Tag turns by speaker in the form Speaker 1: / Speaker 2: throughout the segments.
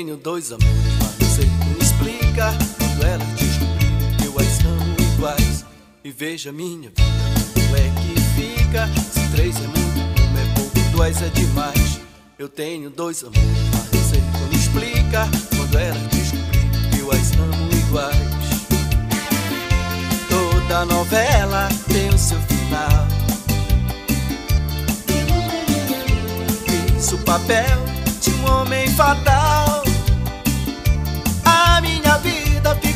Speaker 1: tenho dois amores, mas não sei como explicar quando elas descobrirem que eu as amo iguais. E veja minha vida, como é que fica? Se três é muito, um é pouco, dois é demais. Eu tenho dois amores, mas não sei como explicar quando elas descobrirem que eu as amo iguais. Toda novela tem o seu final. Fiz o papel de um homem fatal.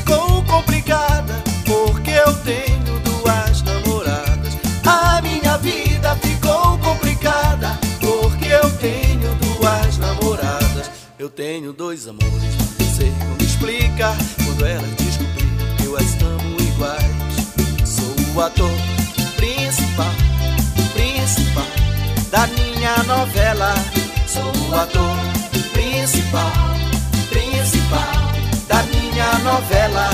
Speaker 1: Ficou complicada porque eu tenho duas namoradas. A minha vida ficou complicada porque eu tenho duas namoradas. Eu tenho dois amores, não sei como explicar quando elas descobrirem que eu as amo iguais. Sou o ator principal, principal da minha novela. Sou o ator principal, novela.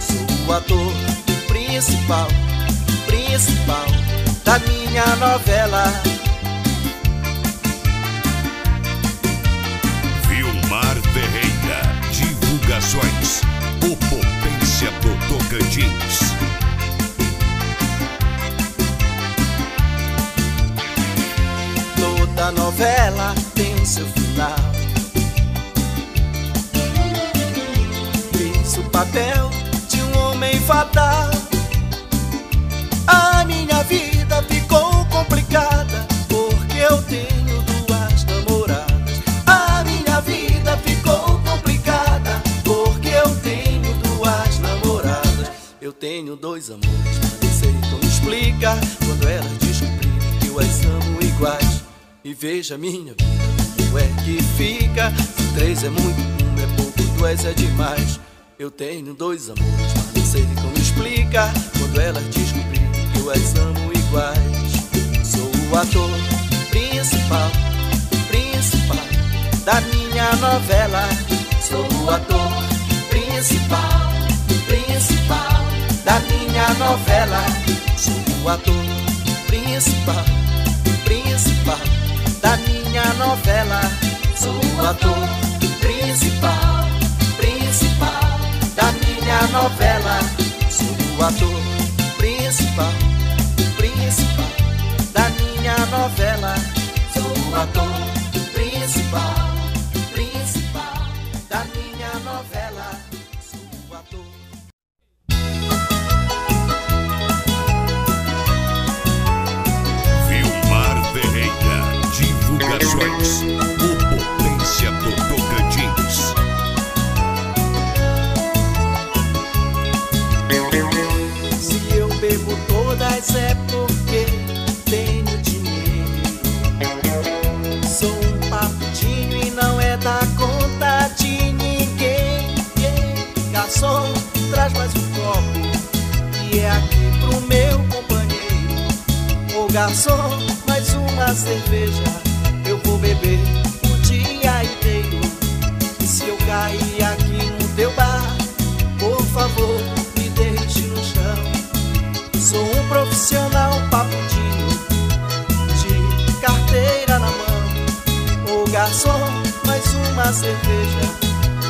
Speaker 1: Sou o ator principal, principal da minha novela.
Speaker 2: Vilmar Ferreira. Divulgações. O Potência do Tocantins.
Speaker 1: Toda novela tem seu final. Papel de um homem fatal. A minha vida ficou complicada porque eu tenho duas namoradas. A minha vida ficou complicada porque eu tenho duas namoradas. Eu tenho dois amores, mas não sei como explicar quando elas descobrirem que eu as amo iguais. E veja minha vida, como é que fica? Se três é muito, um é pouco, dois é demais. Eu tenho dois amores, mas não sei como explicar quando elas descobrirem que eu as amo iguais. Sou o ator principal, principal da minha novela. Sou o ator principal, principal da minha novela. Sou o ator principal, principal da minha novela. Sou o ator principal, principal minha novela. Sou o ator principal, principal da minha novela. Sou o ator principal, principal da minha novela. Sou o ator.
Speaker 2: Vilmar Ferreira. Divulgações.
Speaker 1: Todas é porque tenho dinheiro. Sou um papudinho e não é da conta de ninguém. Garçom, traz mais um copo e é aqui pro meu companheiro. Ô garçom, mais uma cerveja. Eu vou beber Sou um profissional papudinho, de carteira na mão. Ô garçom, mais uma cerveja,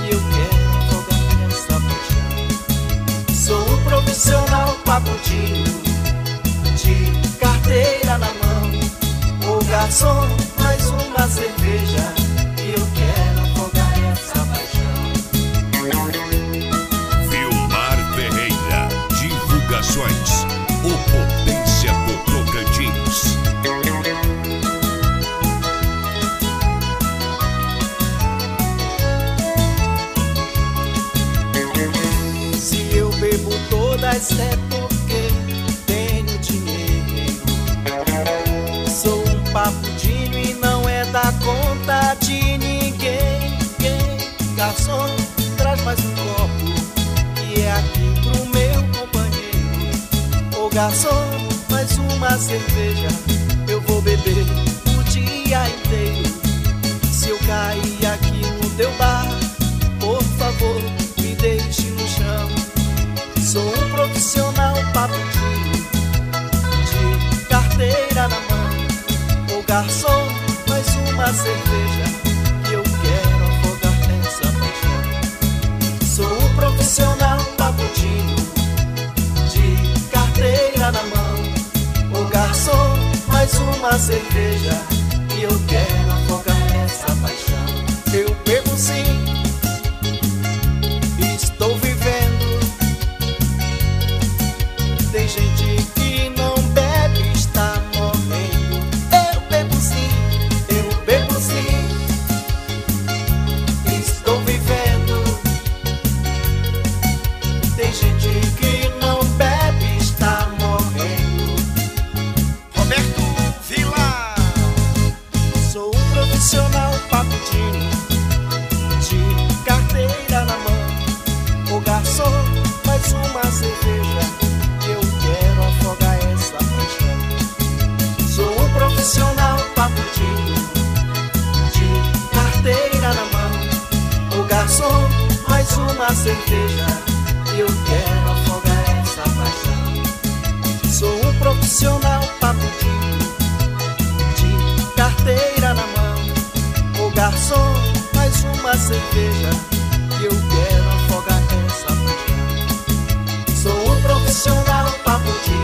Speaker 1: e eu quero afogar essa paixão. Sou um profissional papudinho, de carteira na mão. Ô garçom, mais uma cerveja, todas é porque tenho dinheiro. Sou um papudinho e não é da conta de ninguém. Garçom, traz mais um copo e é aqui pro meu companheiro. Ô garçom, mais uma cerveja. Eu vou beber o dia inteiro. Se eu cair aqui no teu bar, garçom, mais uma cerveja que eu quero afogar essa paixão. Sou um profissional pagodinho, de carteira na mão. O garçom, mais uma cerveja. carteira na mão. O garçom, mais uma cerveja. Que eu quero afogar essa paixão. Sou um profissional papo de,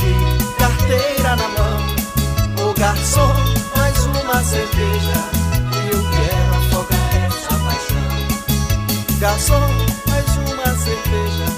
Speaker 1: de carteira na mão. O garçom, mais uma cerveja. e eu quero afogar essa paixão. Garçom, mais uma cerveja.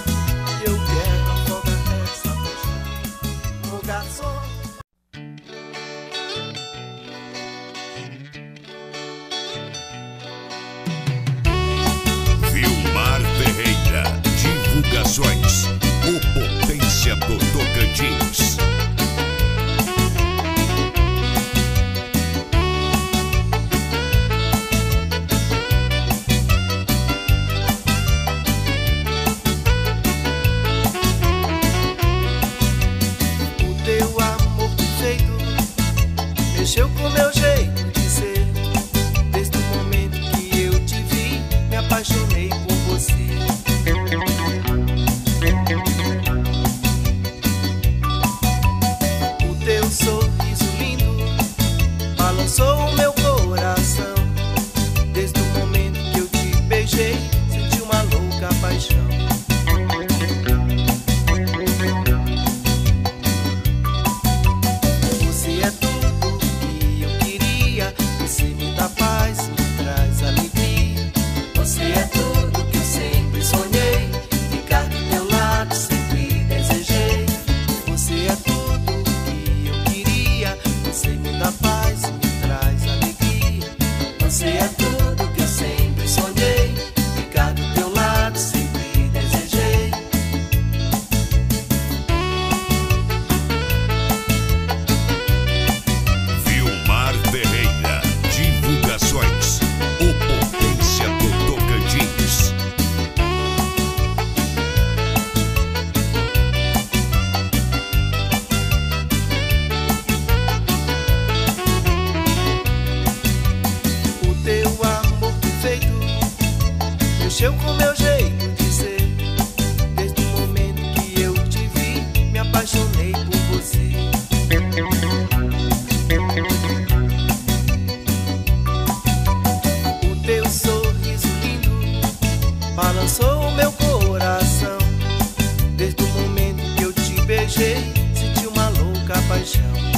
Speaker 1: balançou o meu coração. Desde o momento que eu te beijei, senti uma louca paixão.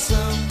Speaker 1: Some.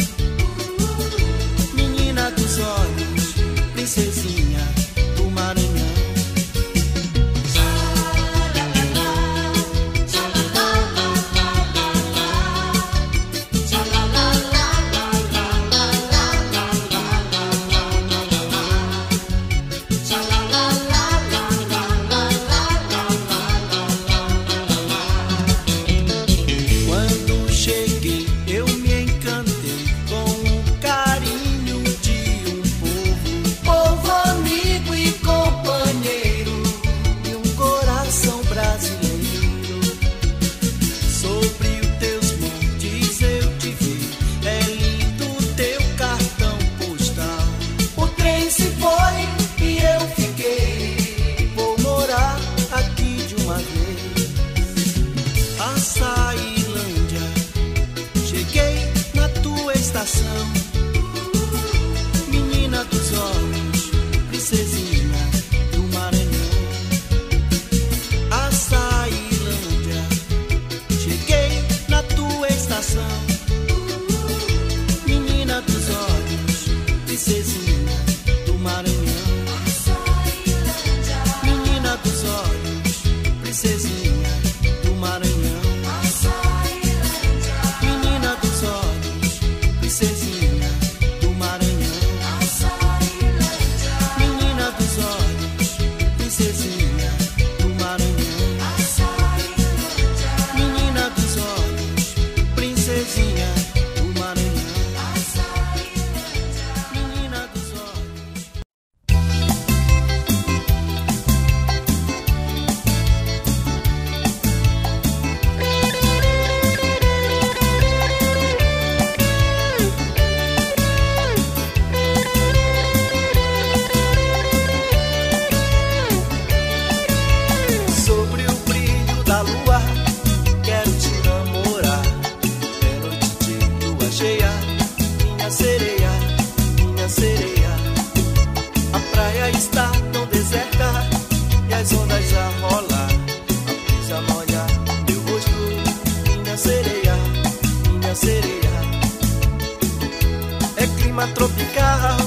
Speaker 1: Clima tropical,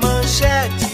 Speaker 1: manchete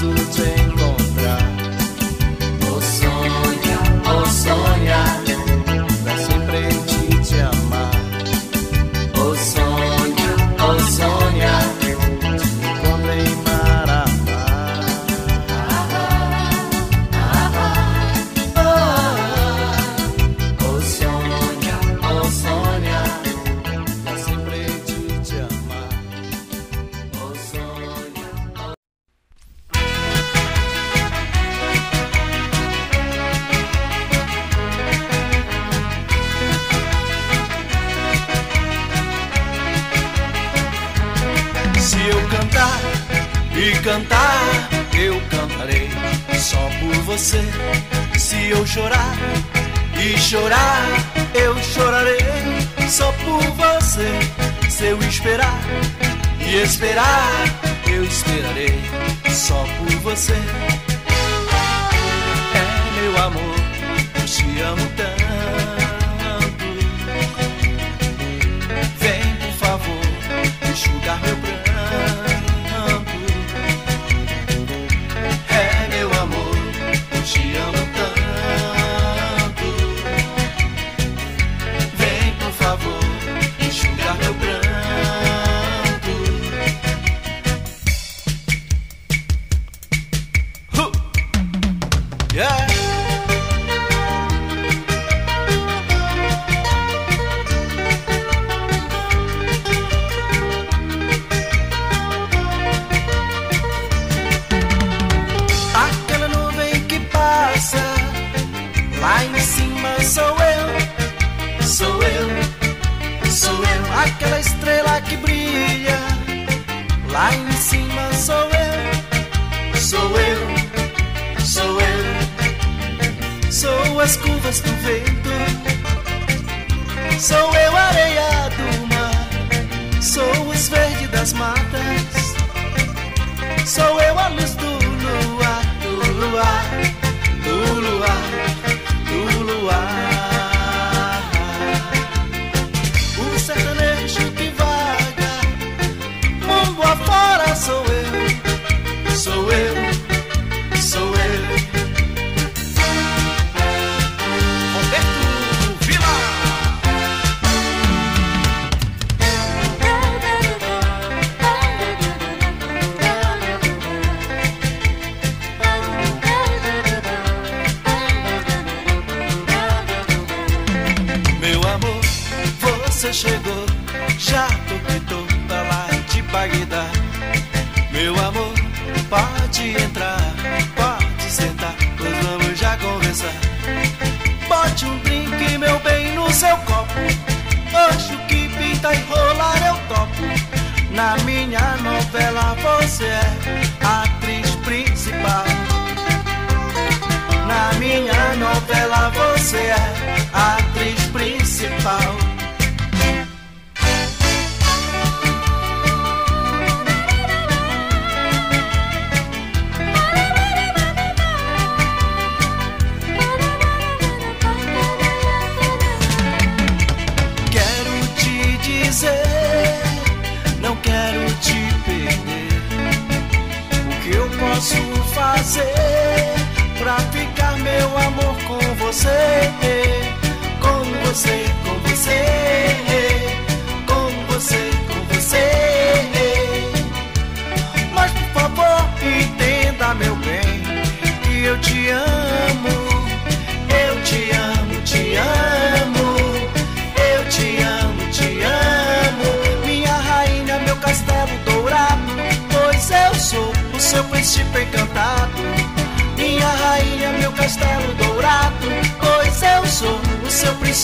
Speaker 1: preciso te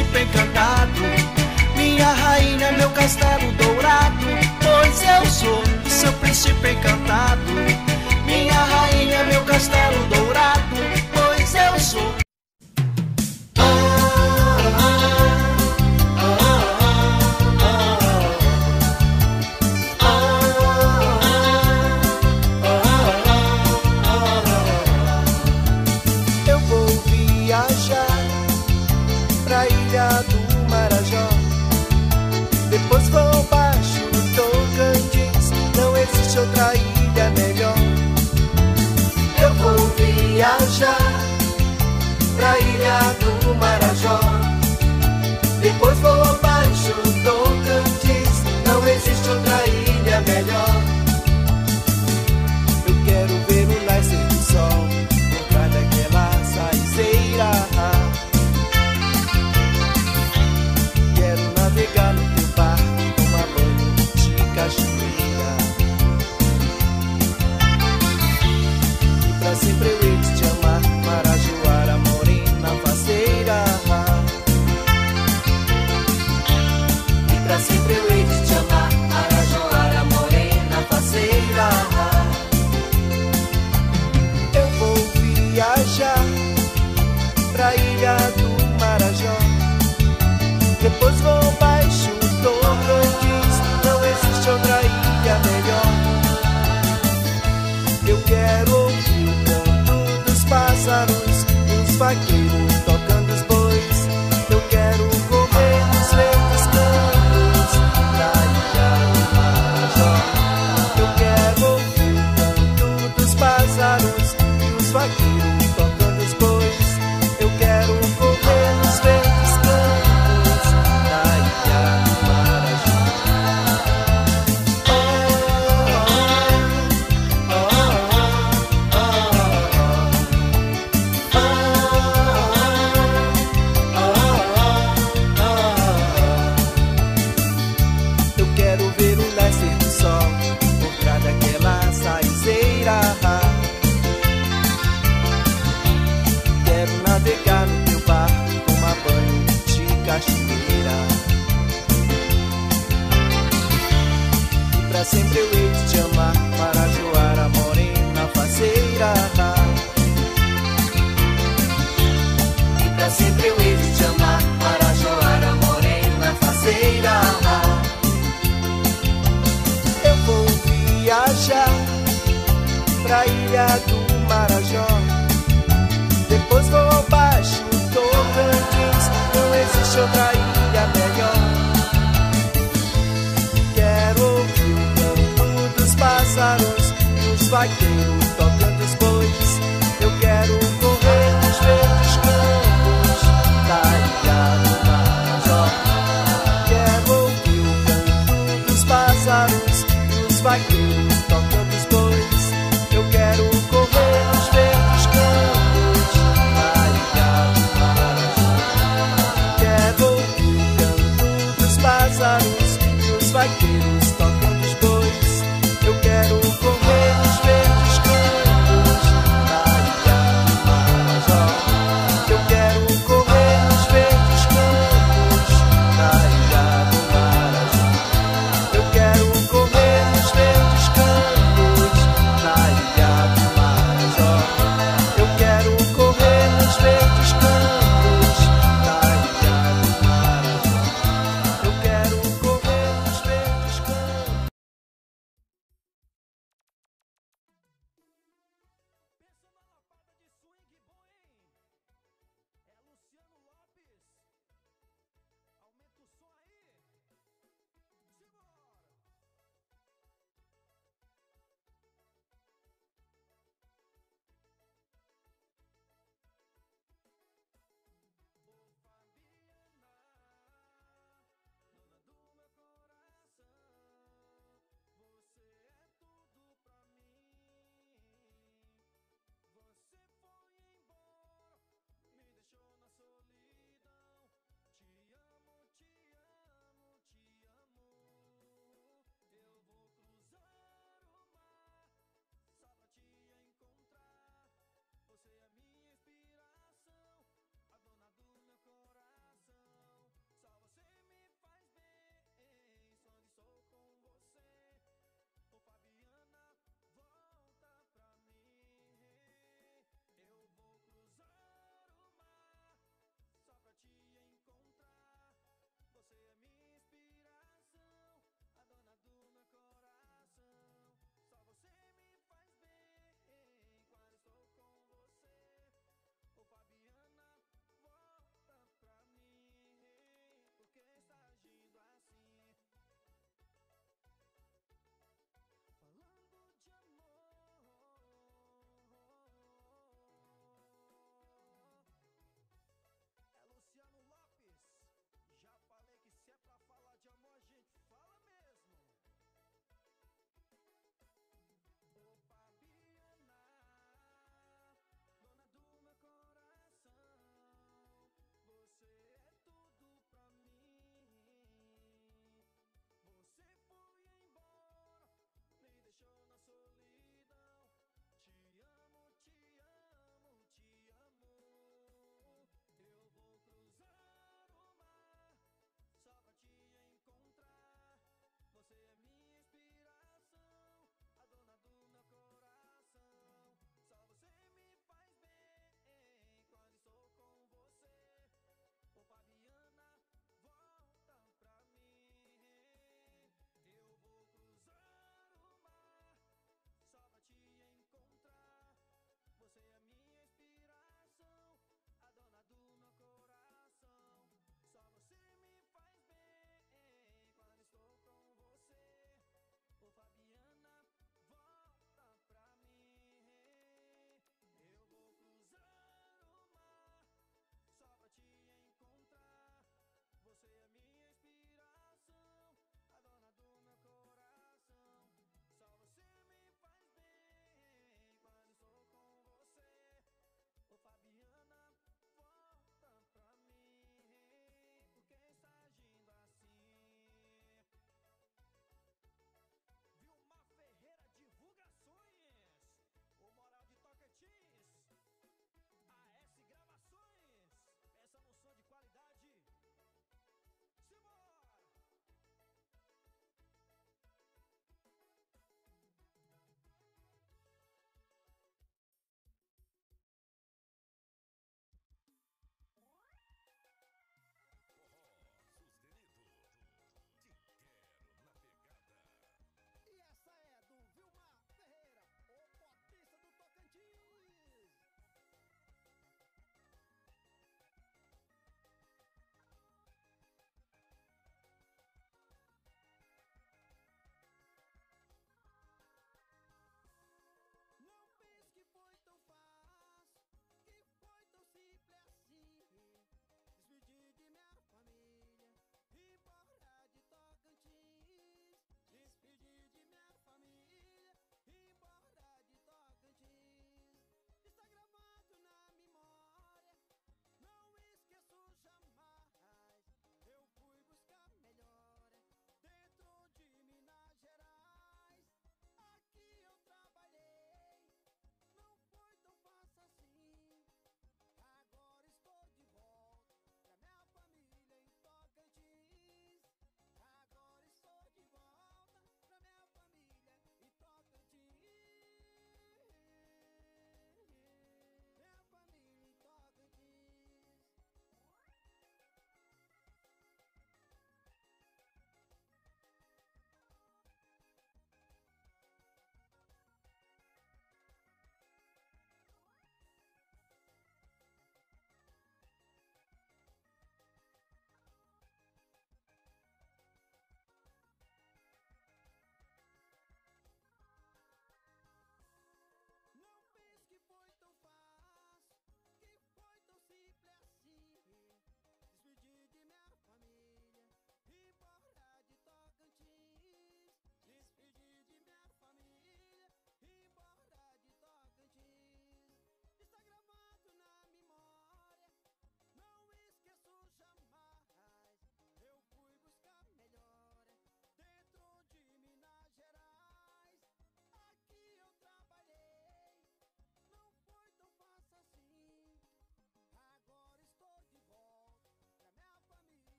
Speaker 1: príncipe encantado, minha rainha, meu castelo dourado. Pois eu sou seu príncipe encantado, minha rainha, meu castelo dourado. zwei Jungs, Dr.